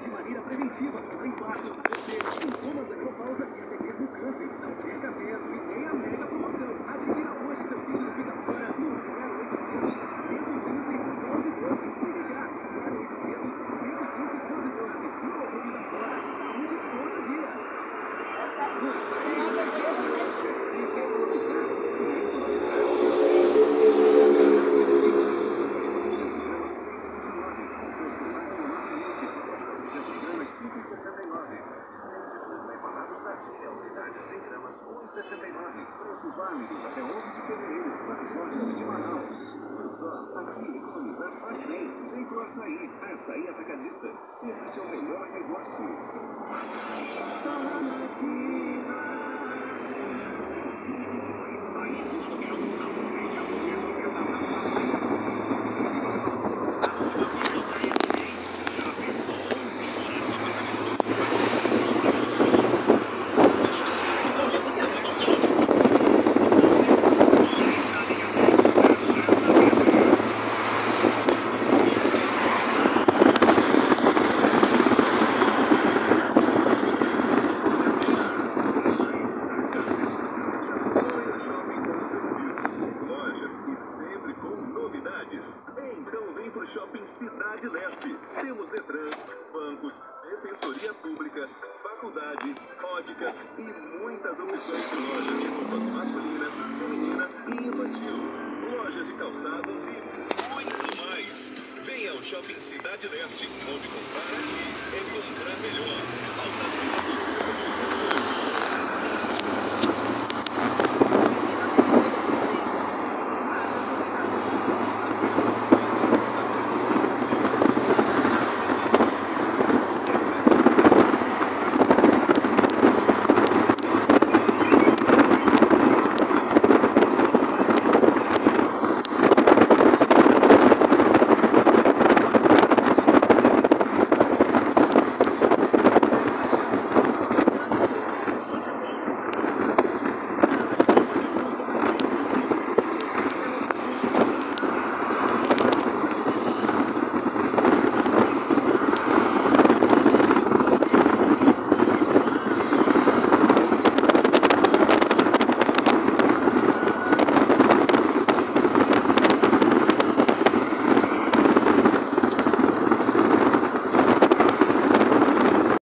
de maneira preventiva, sem plástico, ou seja, sintomas da menopausa Preços válidos até 11 de fevereiro nas lojas de Manaus. Só aqui economizar faz bem. Vem pro açaí. Açaí Atacadista. Sempre seu melhor negócio. Lojas e sempre com novidades. Pro Shopping Cidade Leste. Temos Detran, bancos, defensoria pública, faculdade, óticas e muitas opções de lojas de roupas masculina, feminina e infantil. Lojas de calçados e muito mais. Venha ao Shopping Cidade Leste, onde comprar é comprar melhor. Ao